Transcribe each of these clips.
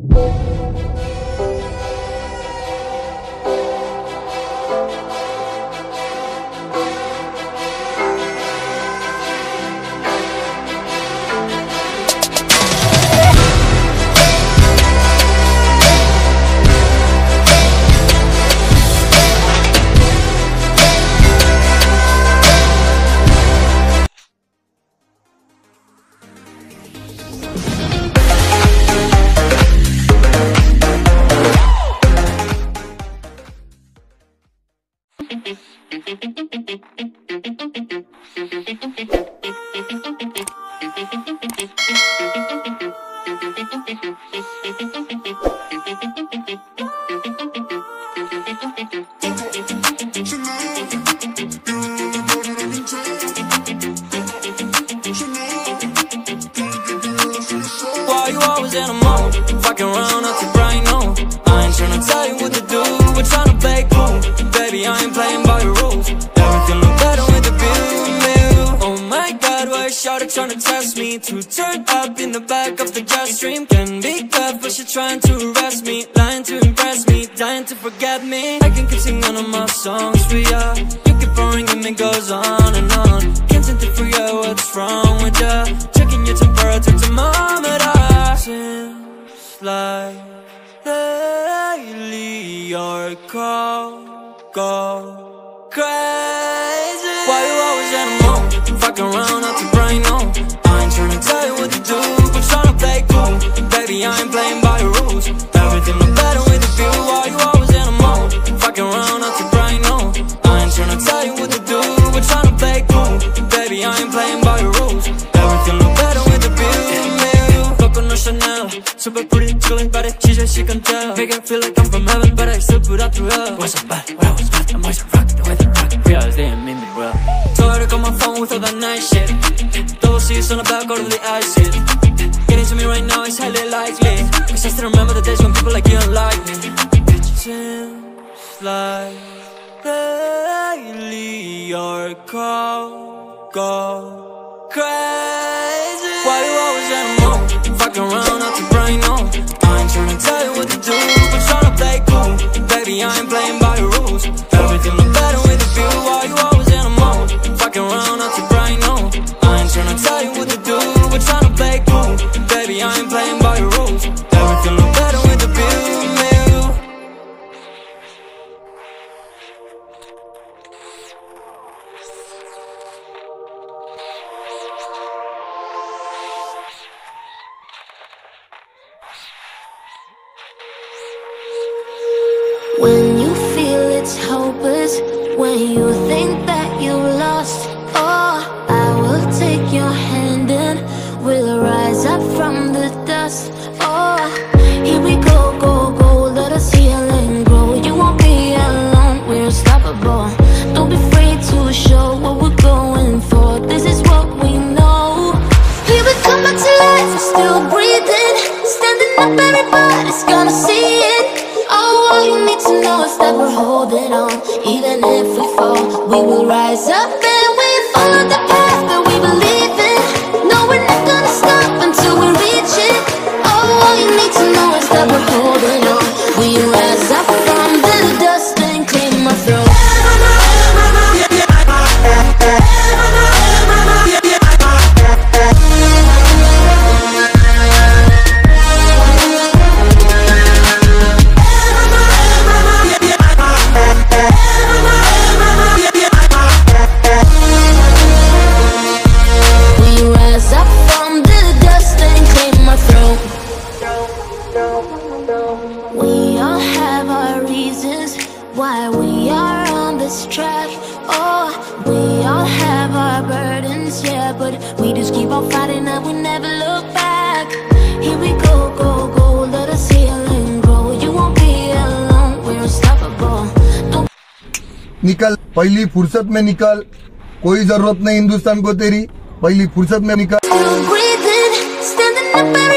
Why I can run up to Brian, I ain't trying to tell you what to do, but trying to play cool. Baby, I ain't playing tryna me? To turn up in the back of the jet stream. Can be good, but she trying to arrest me Lying to impress me, dying to forget me. I can keep singing all my songs for ya You keep boring and it goes on and on. Can't seem to figure out what's wrong with ya. Checking your temperature thermometer Seems like lately your call go crazy No Chanel Super pretty, chillin' body, she said she can tell. Make it feel like I'm from heaven, but I still put out through hell Was I'm bad, when I was bad, I'm always rock the way they rock Realize they ain't mean me well Told her to call my phone with all that nice shit. Double C's on the back, of the acid Getting to me right now is highly likely. Cause I still remember the days when people like you don't like me. Seems like lately your call go crazy Fucking around up to brain on. I ain't tryna tell you what to do But tryna play cool. Baby, I ain't playing by When you feel it's hopeless, when you think that you rise up reasons why we are on this track. Oh, we all have our burdens, yeah, but we just keep on fighting and we never look back. Here we go, go, go, let us heal and grow. You won't be alone, we're unstoppable. Don't निकल पहली फुर्सत में निकल कोई जरूरत नहीं हिंदुस्तान को तेरी पहली फुर्सत में निकल Still breathing, standing up, everybody's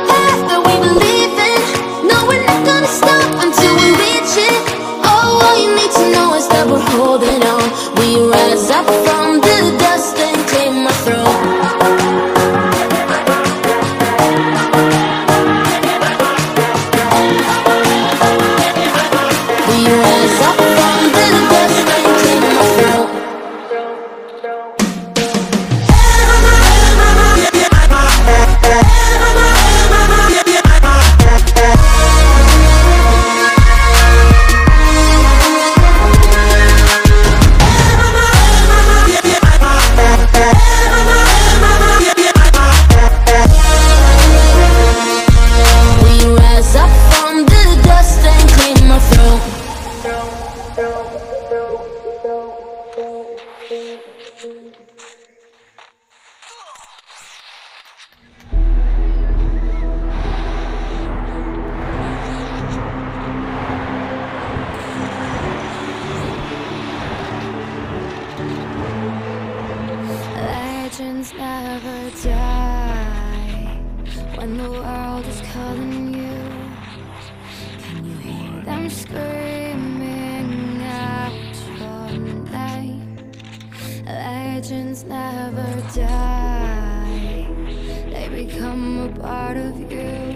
screaming out your name? Legends never die, they become a part of you.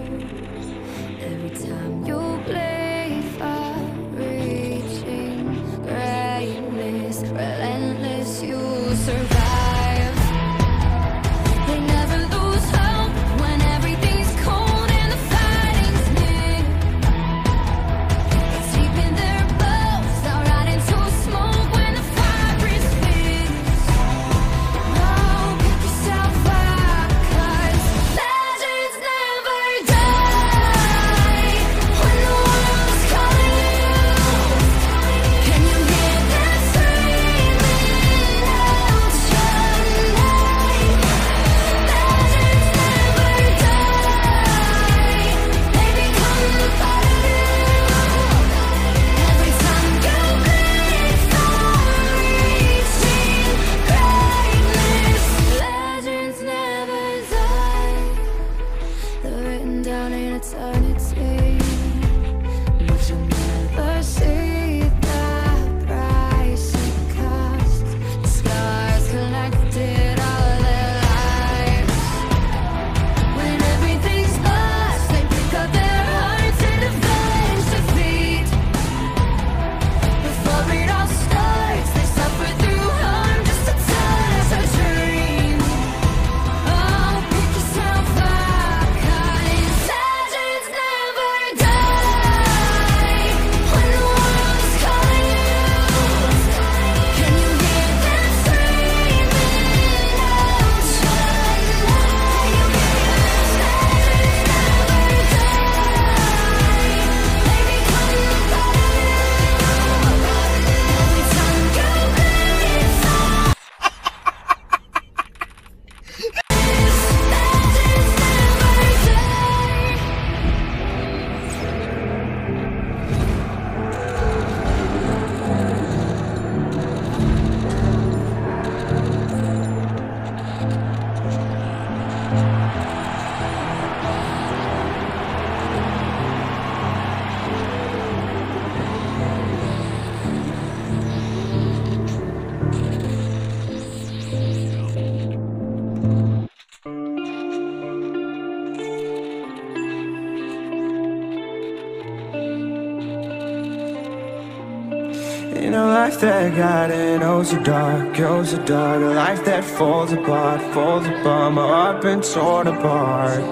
A life that got it oh so dark, oh so dark. A life that falls apart, falls apart. My heart been torn apart.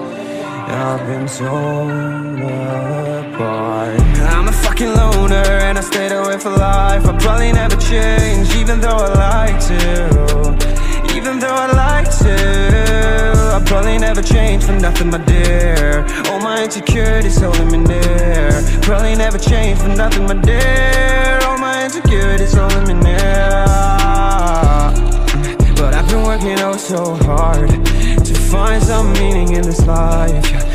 I've been torn apart. I'm a fucking loner and I stayed away for life. I probably never change even though I like to. Even though I like to I probably never change for nothing my dear. All my insecurities holding me near. Probably never change for nothing my dear. All my insecurities holding me near. But I've been working oh so hard To find some meaning in this life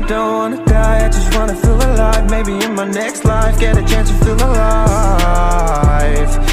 don't wanna die, I just wanna feel alive. Maybe in my next life, get a chance to feel alive